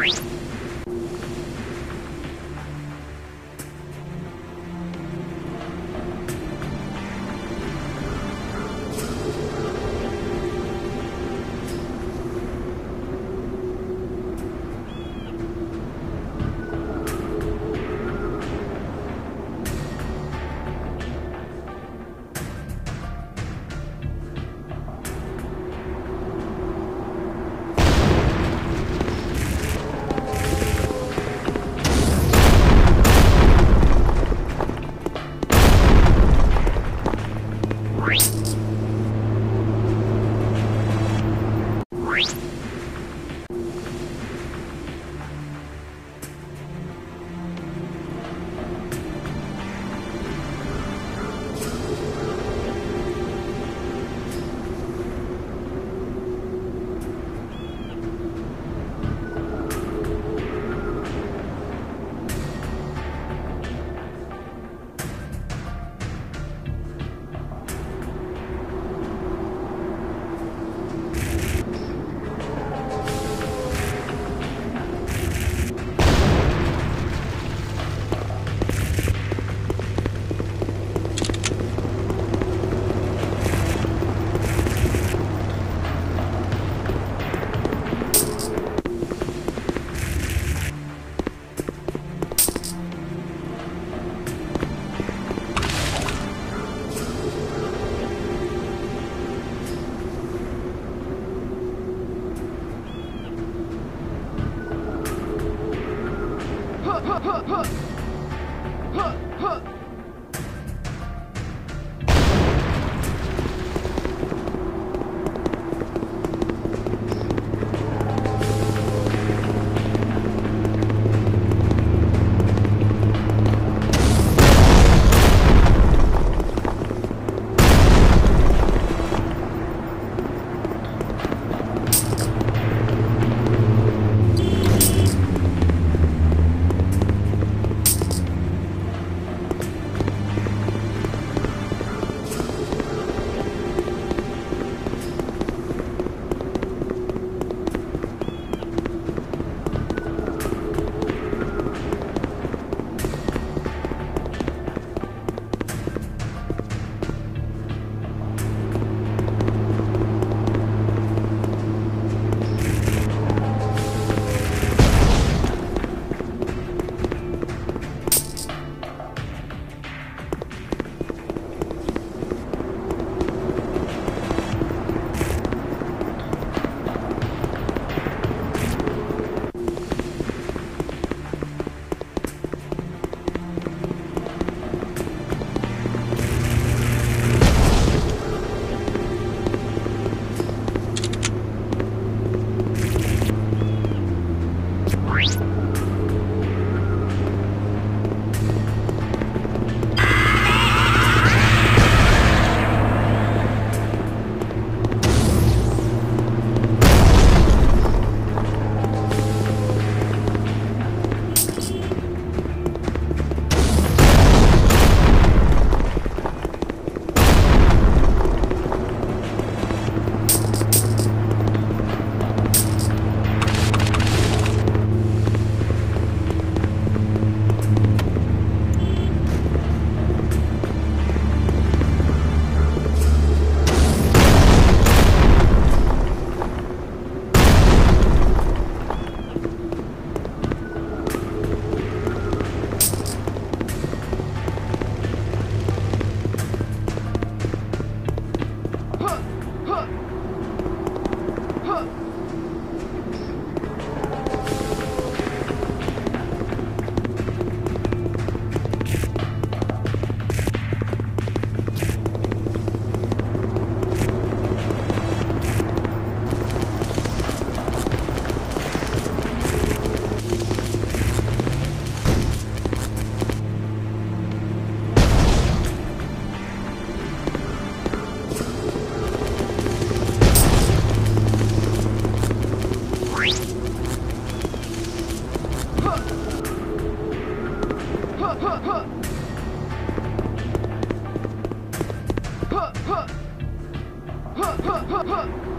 Three. 哈哈哈哈哈 Huh!